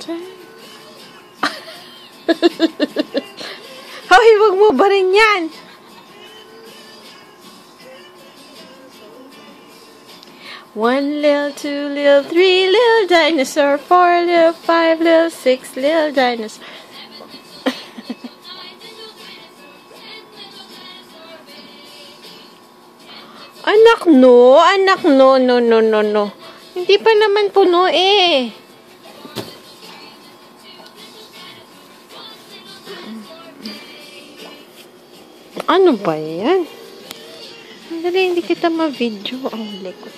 Hoy, wag mo ba rin yan? One little, two little, three little dinosaur, four little, five little, six little dinosaur. anak no, anak no, no, no, no, no. Hindi pa naman puno eh. Ano ba yan? Dali, hindi kita ma-video. Ang likod.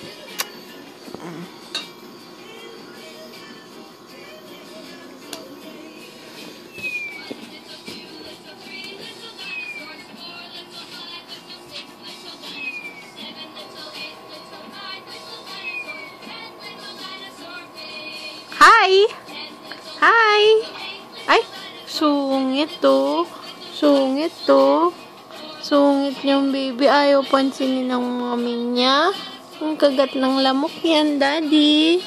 Hi! Hi! Ay, sungit to. Sungit to. Sungit yung baby. Ayaw pansinin ng mami niya. Ang kagat ng lamok yan, daddy.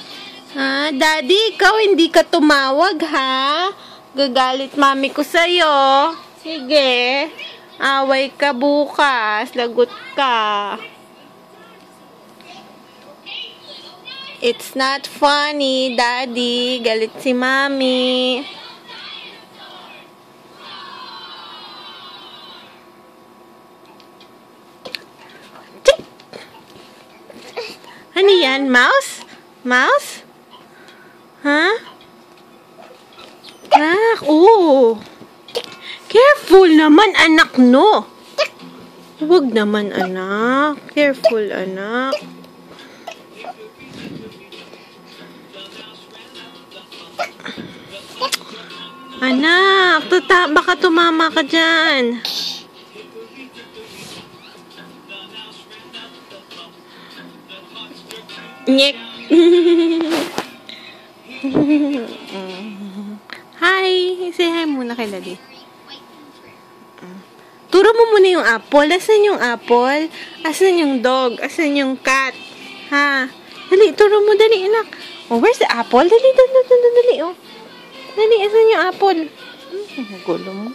Ha? Daddy, ikaw hindi ka tumawag, ha? Gagalit mami ko sa'yo. Sige. Away ka bukas. Lagot ka. It's not funny, daddy. Galit si mami. Yan? Mouse? Mouse? Ha? Anak, oh. Careful naman, anak, no. Huwag naman, anak. Careful, anak. Anak, tuta, baka tumama ka dyan. Nyek. hi. Say hi muna kay Daddy. Turo mo muna yung apple. Asan yung apple? Asan yung dog? Asan yung cat? Ha? Dali, turo mo. Dali, anak. Oh, where's the apple? Dali, dali, dali, dali. Oh. Dali, asan yung apple? Hmm, gulo mo.